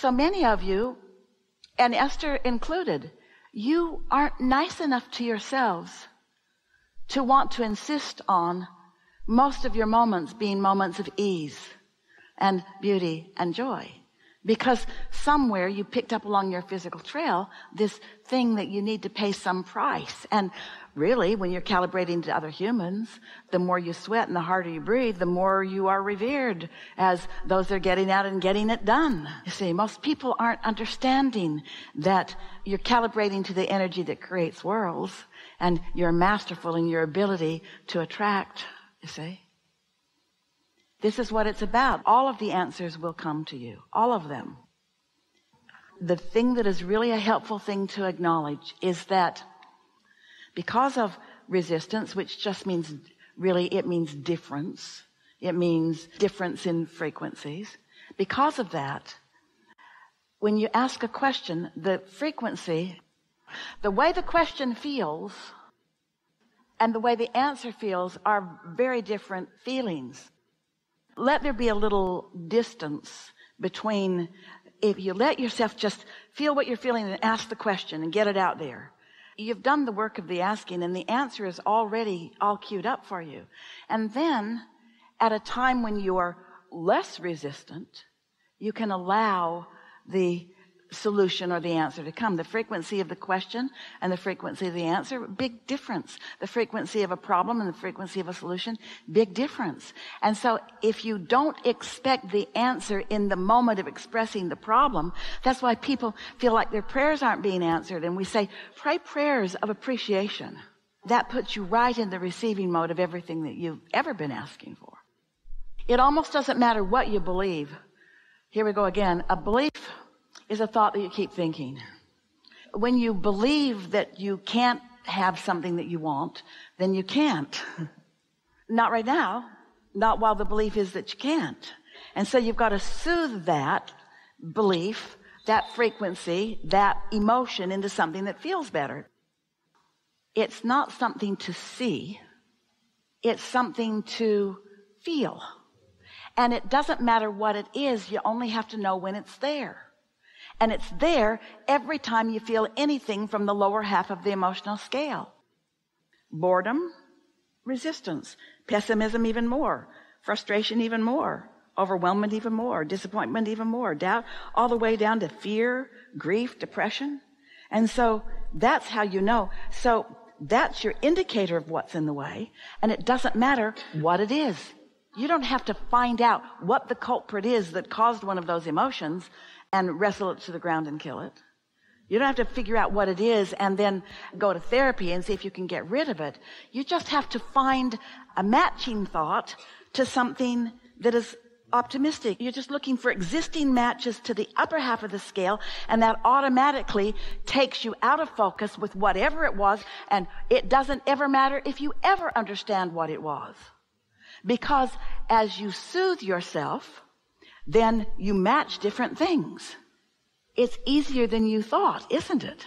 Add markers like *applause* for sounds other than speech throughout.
so many of you, and Esther included, you aren't nice enough to yourselves to want to insist on most of your moments being moments of ease and beauty and joy. Because somewhere you picked up along your physical trail this thing that you need to pay some price. And really, when you're calibrating to other humans, the more you sweat and the harder you breathe, the more you are revered as those that are getting out and getting it done. You see, most people aren't understanding that you're calibrating to the energy that creates worlds and you're masterful in your ability to attract, you see. This is what it's about. All of the answers will come to you. All of them. The thing that is really a helpful thing to acknowledge is that because of resistance, which just means really, it means difference. It means difference in frequencies. Because of that, when you ask a question, the frequency, the way the question feels and the way the answer feels are very different feelings let there be a little distance between if you let yourself just feel what you're feeling and ask the question and get it out there. You've done the work of the asking and the answer is already all queued up for you. And then at a time when you are less resistant, you can allow the solution or the answer to come. The frequency of the question and the frequency of the answer, big difference. The frequency of a problem and the frequency of a solution, big difference. And so if you don't expect the answer in the moment of expressing the problem, that's why people feel like their prayers aren't being answered. And we say, pray prayers of appreciation. That puts you right in the receiving mode of everything that you've ever been asking for. It almost doesn't matter what you believe. Here we go again. A belief is a thought that you keep thinking. When you believe that you can't have something that you want, then you can't. *laughs* Not right now. Not while the belief is that you can't. And so you've got to soothe that belief, that frequency, that emotion into something that feels better. It's not something to see. It's something to feel. And it doesn't matter what it is. You only have to know when it's there. And it's there every time you feel anything from the lower half of the emotional scale. Boredom, resistance, pessimism even more, frustration even more, overwhelmment even more, disappointment even more, doubt, all the way down to fear, grief, depression. And so that's how you know. So that's your indicator of what's in the way. And it doesn't matter what it is. You don't have to find out what the culprit is that caused one of those emotions and wrestle it to the ground and kill it. You don't have to figure out what it is and then go to therapy and see if you can get rid of it. You just have to find a matching thought to something that is optimistic. You're just looking for existing matches to the upper half of the scale and that automatically takes you out of focus with whatever it was and it doesn't ever matter if you ever understand what it was. Because as you soothe yourself, then you match different things. It's easier than you thought, isn't it?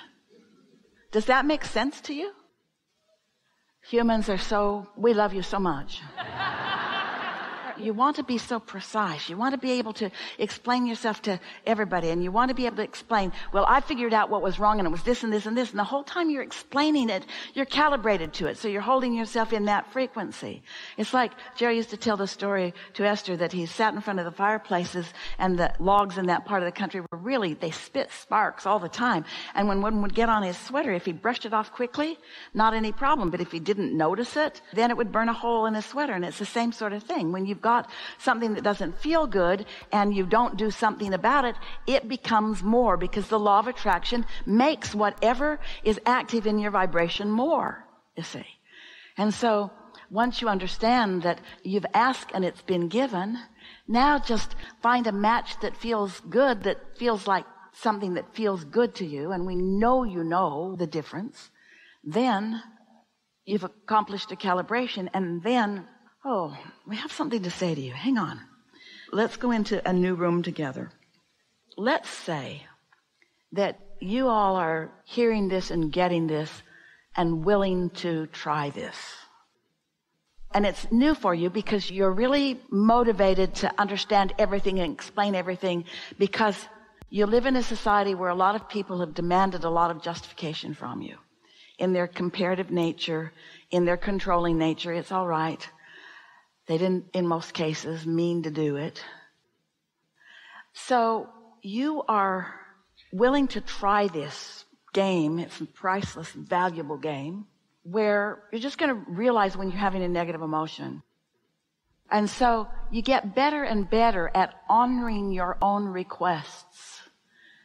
Does that make sense to you? Humans are so, we love you so much. You want to be so precise. You want to be able to explain yourself to everybody and you want to be able to explain, well, I figured out what was wrong and it was this and this and this. And the whole time you're explaining it, you're calibrated to it. So you're holding yourself in that frequency. It's like Jerry used to tell the story to Esther that he sat in front of the fireplaces and the logs in that part of the country were really, they spit sparks all the time. And when one would get on his sweater, if he brushed it off quickly, not any problem. But if he didn't notice it, then it would burn a hole in his sweater. And it's the same sort of thing. When you've got got something that doesn't feel good and you don't do something about it, it becomes more because the law of attraction makes whatever is active in your vibration more, you see. And so once you understand that you've asked and it's been given, now just find a match that feels good, that feels like something that feels good to you, and we know you know the difference, then you've accomplished a calibration, and then Oh, we have something to say to you. Hang on. Let's go into a new room together. Let's say that you all are hearing this and getting this and willing to try this. And it's new for you because you're really motivated to understand everything and explain everything because You live in a society where a lot of people have demanded a lot of justification from you in their comparative nature, in their controlling nature. It's all right. They didn't, in most cases, mean to do it. So you are willing to try this game. It's a priceless, valuable game where you're just going to realize when you're having a negative emotion. And so you get better and better at honoring your own requests.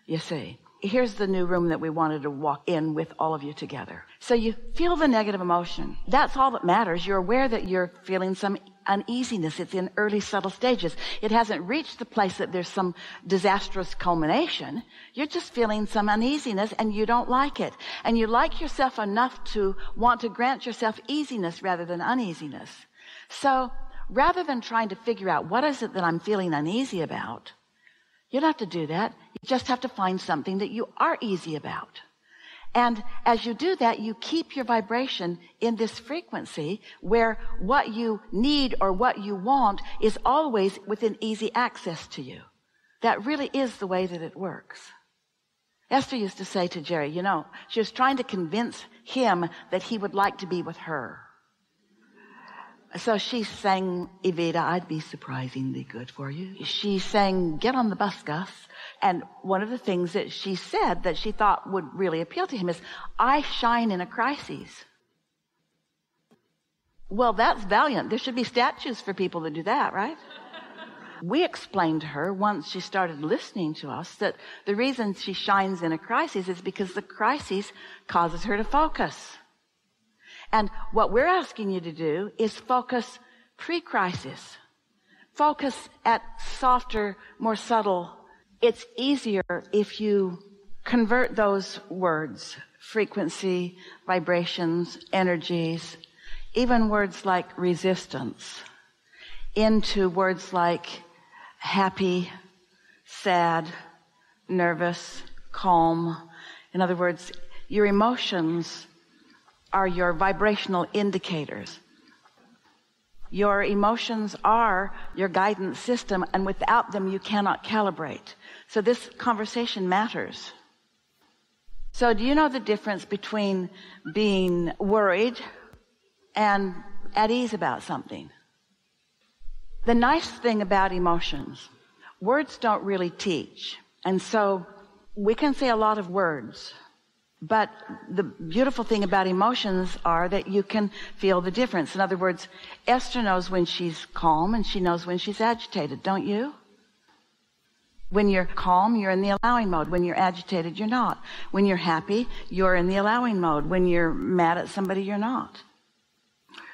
You see, here's the new room that we wanted to walk in with all of you together. So you feel the negative emotion. That's all that matters. You're aware that you're feeling some uneasiness. It's in early subtle stages. It hasn't reached the place that there's some disastrous culmination. You're just feeling some uneasiness and you don't like it. And you like yourself enough to want to grant yourself easiness rather than uneasiness. So rather than trying to figure out what is it that I'm feeling uneasy about, you don't have to do that. You just have to find something that you are easy about. And as you do that, you keep your vibration in this frequency where what you need or what you want is always within easy access to you. That really is the way that it works. Esther used to say to Jerry, you know, she was trying to convince him that he would like to be with her. So she sang, Evita, I'd be surprisingly good for you. She sang, get on the bus, Gus. And one of the things that she said that she thought would really appeal to him is, I shine in a crisis. Well, that's valiant. There should be statues for people that do that, right? we explained to her once she started listening to us that the reason she shines in a crisis is because the crisis causes her to focus. And what we're asking you to do is focus pre-crisis. Focus at softer, more subtle. It's easier if you convert those words, frequency, vibrations, energies, even words like resistance into words like happy, sad, nervous, calm. In other words, your emotions are your vibrational indicators. Your emotions are your guidance system, and without them, you cannot calibrate. So, this conversation matters. So, do you know the difference between being worried and at ease about something? The nice thing about emotions, words don't really teach. And so, we can say a lot of words but the beautiful thing about emotions are that you can feel the difference. In other words, Esther knows when she's calm and she knows when she's agitated, don't you? When you're calm, you're in the allowing mode. When you're agitated, you're not. When you're happy, you're in the allowing mode. When you're mad at somebody, you're not.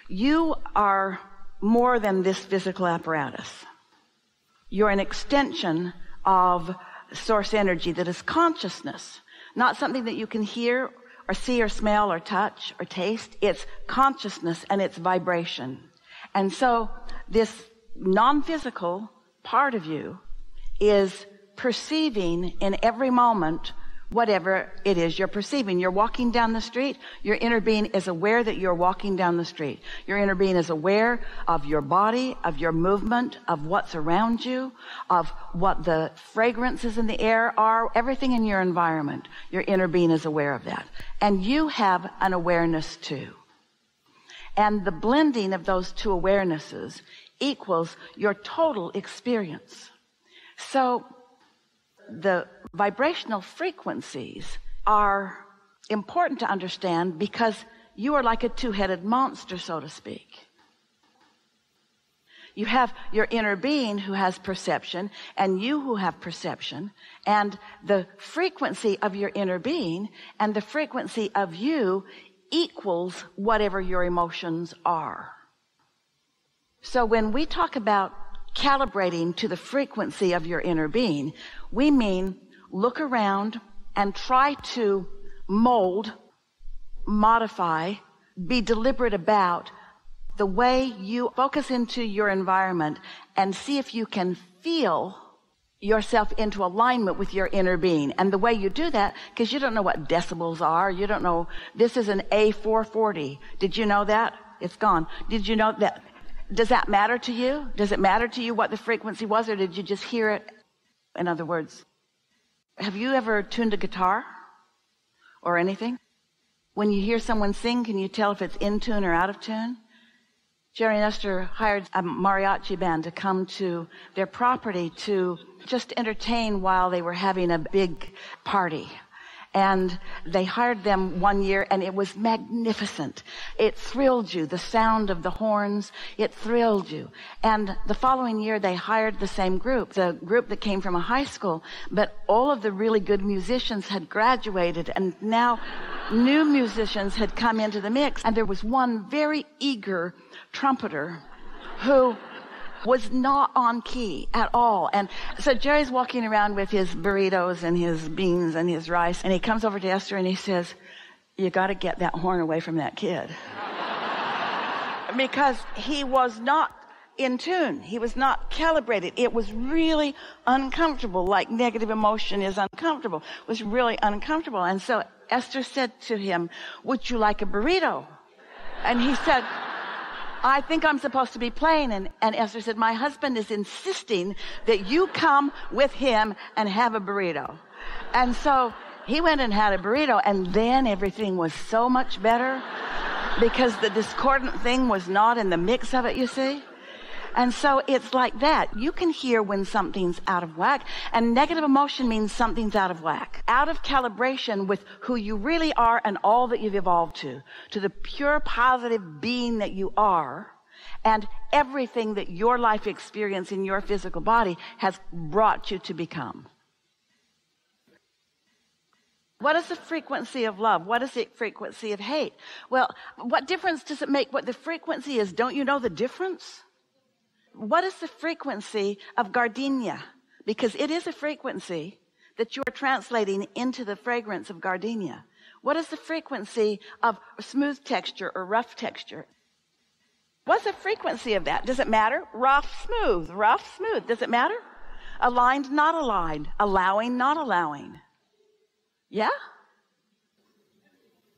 You are more than this physical apparatus. You're an extension of source energy that is consciousness. Not something that you can hear or see or smell or touch or taste. It's consciousness and it's vibration. And so this non-physical part of you is perceiving in every moment whatever it is you're perceiving. You're walking down the street. Your inner being is aware that you're walking down the street. Your inner being is aware of your body, of your movement, of what's around you, of what the fragrances in the air are, everything in your environment. Your inner being is aware of that. And you have an awareness too. And the blending of those two awarenesses equals your total experience. So the vibrational frequencies are important to understand because you are like a two-headed monster, so to speak. You have your inner being who has perception and you who have perception and the frequency of your inner being and the frequency of you equals whatever your emotions are. So when we talk about calibrating to the frequency of your inner being, we mean look around and try to mold, modify, be deliberate about the way you focus into your environment and see if you can feel yourself into alignment with your inner being. And the way you do that, because you don't know what decibels are, you don't know, this is an A440. Did you know that? It's gone. Did you know that? Does that matter to you? Does it matter to you what the frequency was, or did you just hear it? In other words, Have you ever tuned a guitar or anything? When you hear someone sing, can you tell if it's in tune or out of tune? Jerry and Esther hired a mariachi band to come to their property to just entertain while they were having a big party. And they hired them one year and it was magnificent. It thrilled you. The sound of the horns, it thrilled you. And the following year they hired the same group, the group that came from a high school, but all of the really good musicians had graduated and now new musicians had come into the mix and there was one very eager trumpeter who was not on key at all. And so Jerry's walking around with his burritos and his beans and his rice, and he comes over to Esther and he says, you got to get that horn away from that kid. *laughs* because he was not in tune. He was not calibrated. It was really uncomfortable, like negative emotion is uncomfortable. It was really uncomfortable. And so Esther said to him, would you like a burrito? And he said, I think I'm supposed to be playing. And, and Esther said, my husband is insisting that you come with him and have a burrito. And so he went and had a burrito and then everything was so much better because the discordant thing was not in the mix of it, you see? And so it's like that. You can hear when something's out of whack and negative emotion means something's out of whack, out of calibration with who you really are and all that you've evolved to, to the pure positive being that you are and everything that your life experience in your physical body has brought you to become. What is the frequency of love? What is the frequency of hate? Well, what difference does it make what the frequency is? Don't you know the difference? What is the frequency of gardenia? Because it is a frequency that you are translating into the fragrance of gardenia. What is the frequency of smooth texture or rough texture? What's the frequency of that? Does it matter? Rough, smooth, rough, smooth. Does it matter? Aligned, not aligned. Allowing, not allowing. Yeah?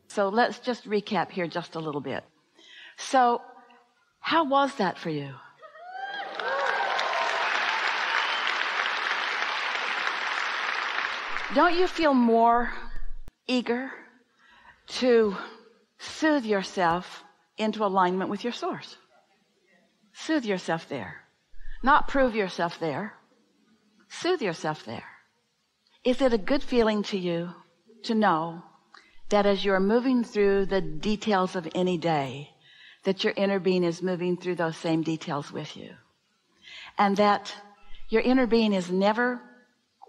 So let's just recap here just a little bit. So how was that for you? Don't you feel more eager to soothe yourself into alignment with your source? Soothe yourself there. Not prove yourself there. Soothe yourself there. Is it a good feeling to you to know that as you're moving through the details of any day, that your inner being is moving through those same details with you? And that your inner being is never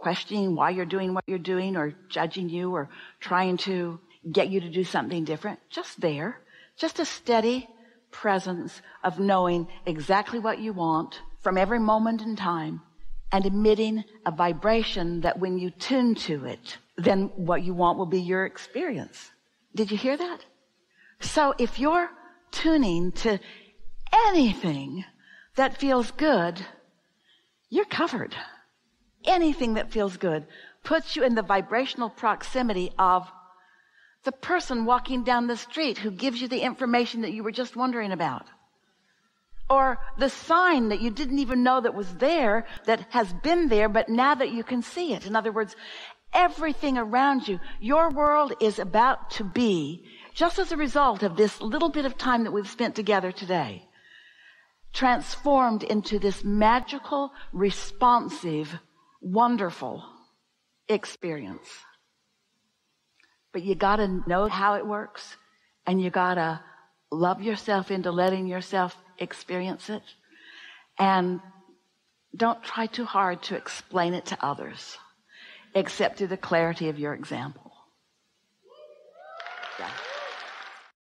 questioning why you're doing what you're doing or judging you or trying to get you to do something different. Just there. Just a steady presence of knowing exactly what you want from every moment in time and emitting a vibration that when you tune to it, then what you want will be your experience. Did you hear that? So if you're tuning to anything that feels good, you're covered anything that feels good puts you in the vibrational proximity of the person walking down the street who gives you the information that you were just wondering about. Or the sign that you didn't even know that was there that has been there, but now that you can see it. In other words, everything around you, your world is about to be, just as a result of this little bit of time that we've spent together today, transformed into this magical, responsive wonderful experience. But you got to know how it works and you got to love yourself into letting yourself experience it. And don't try too hard to explain it to others, except through the clarity of your example. Yeah.